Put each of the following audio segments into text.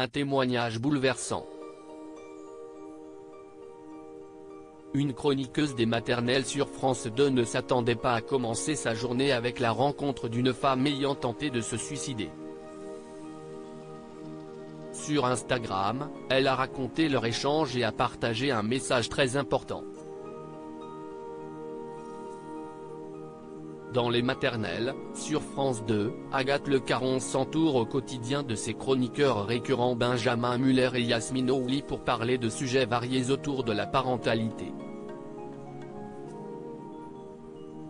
Un témoignage bouleversant. Une chroniqueuse des maternelles sur France 2 ne s'attendait pas à commencer sa journée avec la rencontre d'une femme ayant tenté de se suicider. Sur Instagram, elle a raconté leur échange et a partagé un message très important. Dans les maternelles, sur France 2, Agathe Le Caron s'entoure au quotidien de ses chroniqueurs récurrents Benjamin Muller et Yasmine Ouli pour parler de sujets variés autour de la parentalité.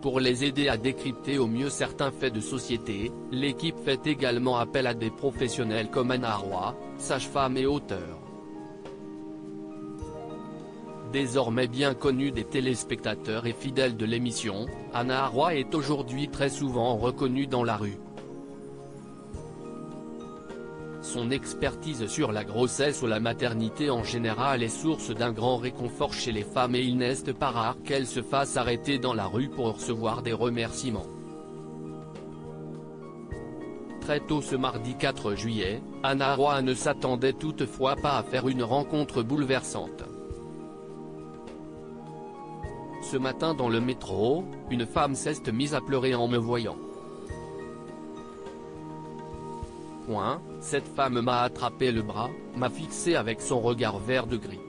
Pour les aider à décrypter au mieux certains faits de société, l'équipe fait également appel à des professionnels comme Anna Roy, sage-femme et auteur. Désormais bien connue des téléspectateurs et fidèles de l'émission, Anna Roy est aujourd'hui très souvent reconnue dans la rue. Son expertise sur la grossesse ou la maternité en général est source d'un grand réconfort chez les femmes et il n'est pas rare qu'elles se fassent arrêter dans la rue pour recevoir des remerciements. Très tôt ce mardi 4 juillet, Anna Roy ne s'attendait toutefois pas à faire une rencontre bouleversante. Ce matin dans le métro, une femme s'est mise à pleurer en me voyant. Point, cette femme m'a attrapé le bras, m'a fixé avec son regard vert de gris.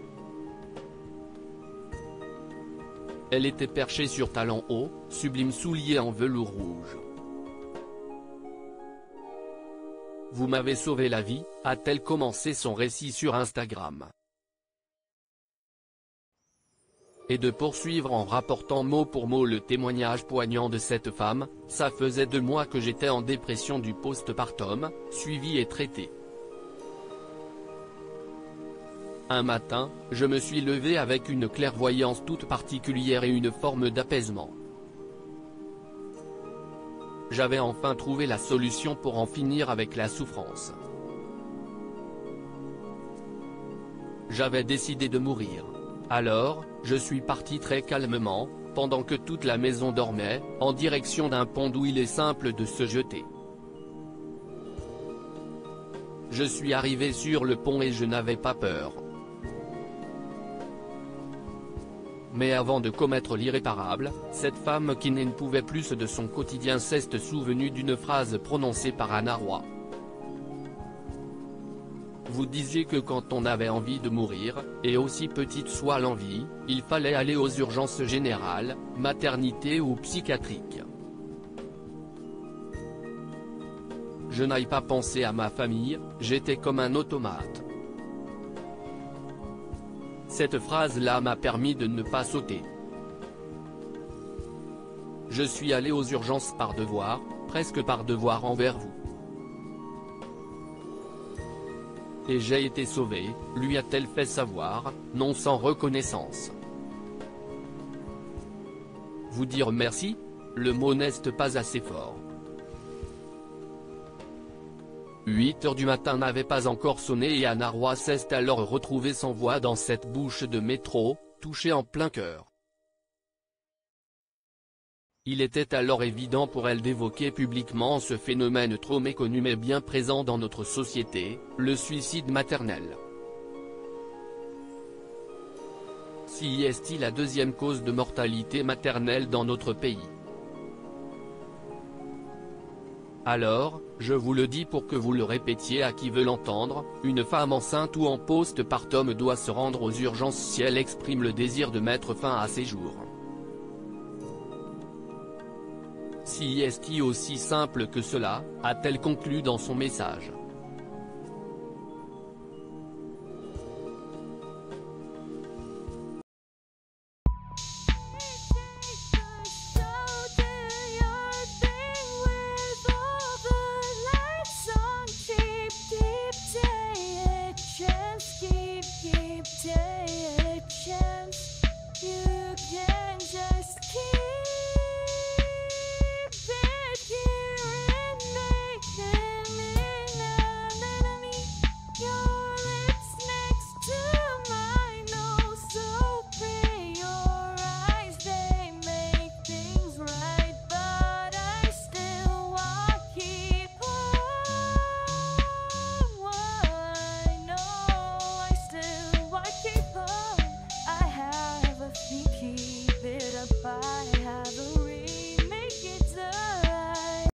Elle était perchée sur talons hauts, sublime soulier en velours rouge. Vous m'avez sauvé la vie, a-t-elle commencé son récit sur Instagram. Et de poursuivre en rapportant mot pour mot le témoignage poignant de cette femme, ça faisait deux mois que j'étais en dépression du postpartum, suivi et traité. Un matin, je me suis levé avec une clairvoyance toute particulière et une forme d'apaisement. J'avais enfin trouvé la solution pour en finir avec la souffrance. J'avais décidé de mourir. Alors, je suis parti très calmement, pendant que toute la maison dormait, en direction d'un pont d'où il est simple de se jeter. Je suis arrivé sur le pont et je n'avais pas peur. Mais avant de commettre l'irréparable, cette femme qui ne pouvait plus de son quotidien s'est souvenue d'une phrase prononcée par Anna Roy. Vous disiez que quand on avait envie de mourir, et aussi petite soit l'envie, il fallait aller aux urgences générales, maternité ou psychiatriques. Je n'aille pas penser à ma famille, j'étais comme un automate. Cette phrase-là m'a permis de ne pas sauter. Je suis allé aux urgences par devoir, presque par devoir envers vous. Et j'ai été sauvé, lui a-t-elle fait savoir, non sans reconnaissance. Vous dire merci Le mot n'est pas assez fort. 8 heures du matin n'avait pas encore sonné et Anna Roy s'est alors retrouvée sans voix dans cette bouche de métro, touchée en plein cœur. Il était alors évident pour elle d'évoquer publiquement ce phénomène trop méconnu mais bien présent dans notre société, le suicide maternel. Si est-il la deuxième cause de mortalité maternelle dans notre pays? Alors, je vous le dis pour que vous le répétiez à qui veut l'entendre, une femme enceinte ou en post-partum doit se rendre aux urgences si elle exprime le désir de mettre fin à ses jours. Si est-il aussi simple que cela, a-t-elle conclu dans son message.